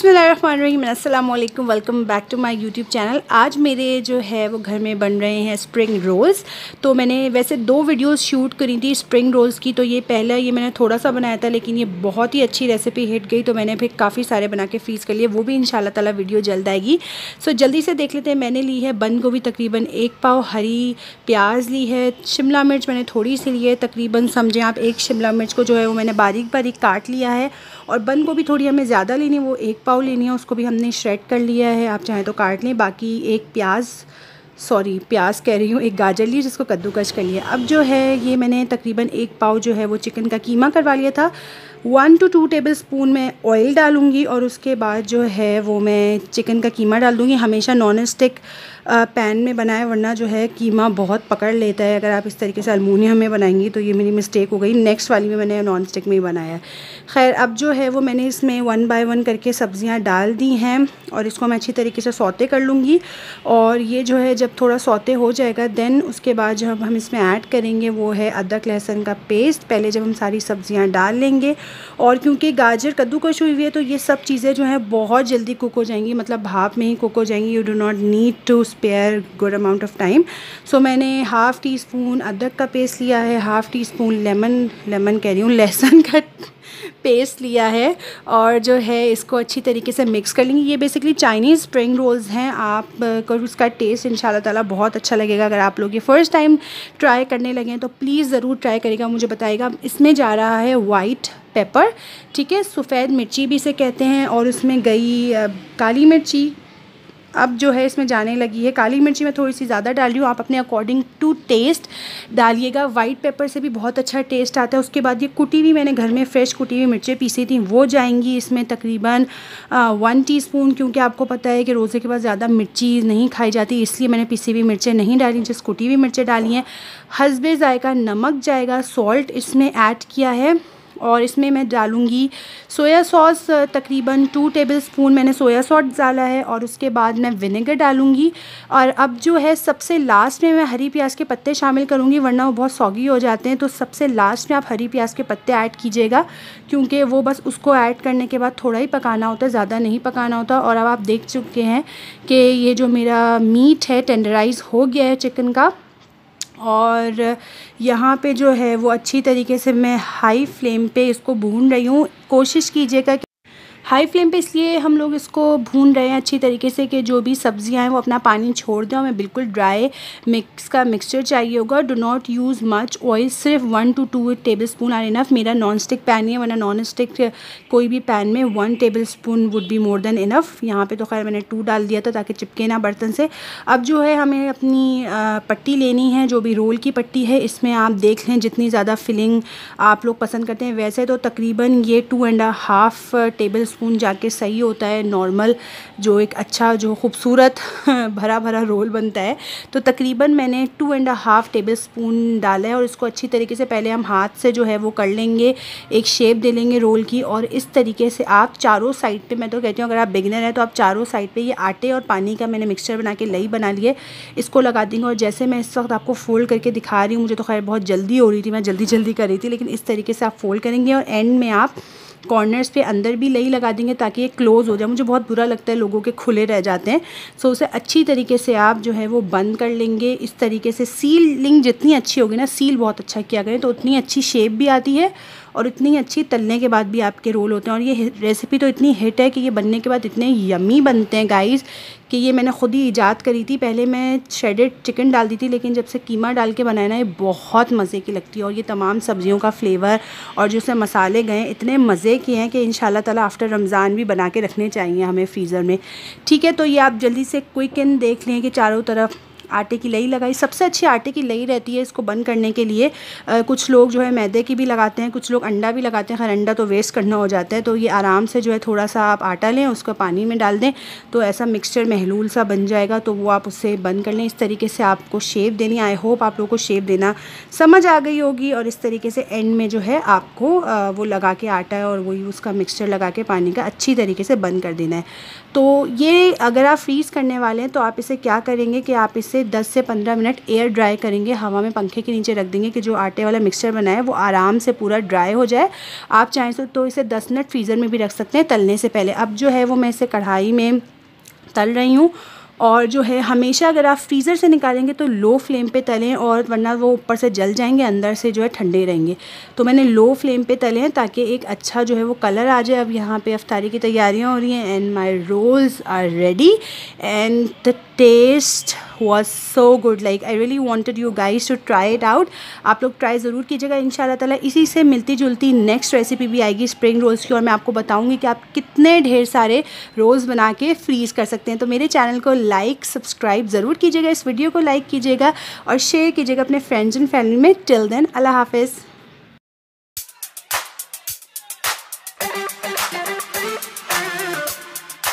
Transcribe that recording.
बिसमीम welcome back to my YouTube channel. आज मेरे जो है, वो घर में बन रहे हैं स्प्रिंग रोल्स तो मैंने वैसे दो वीडियोस शूट करी थी स्प्रिंग रोल्स की तो ये पहला ये मैंने थोड़ा सा बनाया था, लेकिन ये बहुत ही अच्छी रेसिपी हिट गई तो मैंने फिर काफ़ी सारे बना के फ्रीज़ कर लिए। वो भी इन ताला वीडियो जल्द आएगी। सो जल्दी से देख लेते हैं, मैंने ली है बंद गोभी तकरीबन एक पाव, हरी प्याज ली है, शिमला मिर्च मैंने थोड़ी सी ली है, तकरीबन समझें आप, एक शिमला मिर्च को जो है वो मैंने बारीक बारीक काट लिया है, और बंद गोभी थोड़ी हमें ज़्यादा लेनी वो एक पाव लेनी है, उसको भी हमने श्रेड कर लिया है। आप चाहें तो काट लें। बाकी एक प्याज सॉरी प्याज कह रही हूँ, एक गाजर ली, जिसको कद्दूकश कर लिया। अब जो है, ये मैंने तकरीबन एक पाव जो है, वो चिकन का कीमा करवा लिया था। One to to table spoon मैं ऑयल डालूँगी और उसके बाद जो है, वो मैं चिकन का कीमा डाल दूँगी। हमेशा नॉन स्टिक पैन में बनाए वरना जो है कीमा बहुत पकड़ लेता है। अगर आप इस तरीके से अलमूनियम में बनाएँगी तो ये मेरी मिस्टेक हो गई। नेक्स्ट वाली में मैंने नॉन स्टिक में ही बनाया है। खैर, अब जो है वो मैंने इसमें वन बाय वन करके सब्ज़ियाँ डाल दी हैं, और इसको मैं अच्छी तरीके से सौते कर लूँगी। और ये जो है, जब थोड़ा सौते हो जाएगा देन उसके बाद जब हम इसमें ऐड करेंगे, वो है अदरक लहसुन का पेस्ट पहले जब हम सारी सब्ज़ियाँ डाल लेंगे, और क्योंकि गाजर कद्दूकश हुई हुई है तो ये सब चीज़ें जो हैं, बहुत जल्दी कुक हो जाएँगी। मतलब भाप में ही कुक हो जाएँगी। You do not need to spare good amount of time so मैंने हाफ़ टी स्पून अदरक का पेस्ट लिया है half teaspoon lemon lemon कह रही हूँ, लहसुन का पेस्ट लिया है और जो है इसको अच्छी तरीके से मिक्स कर लेंगे। ये बेसिकली चाइनीज़ स्प्रिंग रोल्स हैं। आप को उसका टेस्ट इन ताला बहुत अच्छा लगेगा अगर आप लोग ये फ़र्स्ट टाइम ट्राई करने लगे तो प्लीज़ ज़रूर ट्राई करेगा, मुझे बताएगा। इसमें जा रहा है वाइट पेपर ठीक है? सफ़ेद मिर्ची भी इसे कहते हैं और उसमें गई काली मिर्ची अब जो है इसमें जाने लगी है। काली मिर्ची मैं थोड़ी सी ज़्यादा डाल रही हूँ। आप अपने अकॉर्डिंग टू टेस्ट डालिएगा। वाइट पेपर से भी बहुत अच्छा टेस्ट आता है। उसके बाद ये कुटी हुई मैंने घर में फ्रेश कुटी हुई मिर्चें पीसी थी। वो जाएँगी इसमें तकरीबन वन टीस्पून क्योंकि आपको पता है कि रोज़े के बाद ज़्यादा मिर्ची नहीं खाई जाती। इसलिए मैंने पीसी हुई मिर्चें नहीं डाली। जिस कुटी हुई मिर्चें डाली हैं, हसबे ज़ायका, नमक जाएगा सॉल्ट इसमें ऐड किया है। और इसमें मैं डालूँगी सोया सॉस तकरीबन टू टेबल स्पून मैंने सोया सॉस डाला है और उसके बाद मैं विनेगर डालूँगी। और अब जो है सबसे लास्ट में मैं हरी प्याज के पत्ते शामिल करूँगी, वरना वो बहुत सौगी हो जाते हैं। तो सबसे लास्ट में आप हरी प्याज के पत्ते ऐड कीजिएगा, क्योंकि वो बस उसको ऐड करने के बाद थोड़ा ही पकाना होता है, ज़्यादा नहीं पकाना होता। और अब आप देख चुके हैं कि ये जो मेरा मीट है टेंडराइज़ हो गया है चिकन का और यहाँ पे जो है वो अच्छी तरीके से मैं हाई फ्लेम पे इसको भून रही हूँ। कोशिश कीजिएगा कि हाई फ्लेम पे इसलिए हम लोग इसको भून रहे हैं अच्छी तरीके से कि जो भी सब्ज़ियाँ हैं वो अपना पानी छोड़ दें हमें बिल्कुल ड्राई मिक्स का मिक्सचर चाहिए होगा। Do not use much oil सिर्फ़ one two two tablespoon are enough मेरा नॉन स्टिक पैन ही, वरना नॉन स्टिक कोई भी पैन में one tablespoon would be more than enough यहाँ पर तो खैर मैंने टू डाल दिया था ताकि चिपके ना बर्तन से। अब जो है हमें अपनी पट्टी लेनी है, जो भी रोल की पट्टी है, इसमें आप देख लें जितनी ज़्यादा फिलिंग आप लोग पसंद करते हैं। वैसे तो तकरीबन ये two and half tablespoon जाके सही होता है नॉर्मल जो एक अच्छा जो खूबसूरत भरा भरा रोल बनता है। तो तकरीबन मैंने two and half tablespoon डाला है और इसको अच्छी तरीके से पहले हम हाथ से जो है वो कर लेंगे, एक शेप दे लेंगे रोल की और इस तरीके से आप चारों साइड पे, मैं तो कहती हूँ अगर आप बिगनर हैं तो आप चारों साइड पे ये आटे और पानी का मैंने मिक्सचर बना के लई बना लिए इसको लगा देंगे और जैसे मैं इस वक्त आपको फ़ोल्ड करके दिखा रही हूँ, मुझे तो खैर बहुत जल्दी हो रही थी, मैं जल्दी जल्दी कर रही थी, लेकिन इस तरीके से आप फ़ोल्ड करेंगे और एंड में आप कॉर्नर्स पे अंदर भी लई लगा देंगे ताकि ये क्लोज़ हो जाए। मुझे बहुत बुरा लगता है लोगों के खुले रह जाते हैं। सो उसे अच्छी तरीके से आप जो है वो बंद कर लेंगे। इस तरीके से सीलिंग जितनी अच्छी होगी ना सील बहुत अच्छा किया गया तो उतनी अच्छी शेप भी आती है। और इतनी अच्छी तलने के बाद भी आपके रोल होते हैं। और ये रेसिपी तो इतनी हिट है कि ये बनने के बाद इतने यमी बनते हैं गाइस कि ये मैंने ख़ुद ही ईजाद करी थी। पहले मैं शेडेड चिकन डाल दी थी, लेकिन जब से कीमा डाल के बनाया ना, ये बहुत मज़े की लगती है। और ये तमाम सब्ज़ियों का फ्लेवर और जो से मसाले गए, इतने मज़े के हैं कि इन ताला आफ्टर रमज़ान भी बना के रखने चाहिए हमें फ्रीज़र में। ठीक है तो ये आप जल्दी से क्विक इन देख लें कि चारों तरफ़ आटे की लई लगाई। सबसे अच्छी आटे की लई रहती है इसको बंद करने के लिए। आ, कुछ लोग जो है मैदे की भी लगाते हैं कुछ लोग अंडा भी लगाते हैं। खैर अंडा तो वेस्ट करना हो जाता है तो ये आराम से जो है थोड़ा सा आप आटा लें उसको पानी में डाल दें तो ऐसा मिक्सचर महलूल सा बन जाएगा तो वो आप उससे बंद कर लें। इस तरीके से आपको शेप देनी आई होप आप लोगों को शेप देना समझ आ गई होगी और इस तरीके से एंड में जो है आपको वो लगा के आटा और वही उसका मिक्सचर लगा के पानी का अच्छी तरीके से बंद कर देना है। तो ये अगर आप फ्रीज़ करने वाले हैं तो आप इसे क्या करेंगे कि आप इसे से 10 से 15 मिनट एयर ड्राई करेंगे, हवा में पंखे के नीचे रख देंगे कि जो आटे वाला मिक्सचर बनाए है, वो आराम से पूरा ड्राई हो जाए। आप चाहें तो इसे 10 मिनट फ्रीज़र में भी रख सकते हैं, तलने से पहले। अब जो है वो मैं इसे कढ़ाई में तल रही हूँ और जो है, हमेशा अगर आप फ्रीज़र से निकालेंगे तो लो फ्लेम पे तलें और वरना वो ऊपर से जल जाएँगे, अंदर से जो है ठंडे रहेंगे। तो मैंने लो फ्लेम पे तले हैं ताकि एक अच्छा जो है वो कलर आ जाए। अब यहाँ पे अफ्तारी की तैयारियाँ हो रही हैं and my rolls are ready and the taste was so good like I really wanted you guys to try it out आप लोग ट्राई ज़रूर कीजिएगा इन ताला। इसी से मिलती जुलती नेक्स्ट रेसिपी भी आएगी स्प्रिंग रोल्स की और मैं आपको बताऊँगी कि आप कितने ढेर सारे रोल्स बना के फ्रीज़ कर सकते हैं। तो मेरे चैनल को लाइक सब्सक्राइब ज़रूर कीजिएगा, इस वीडियो को लाइक कीजिएगा और शेयर कीजिएगा अपने फ्रेंड्स एंड फैमिली में। टिल देन अल्लाह हाफिज़।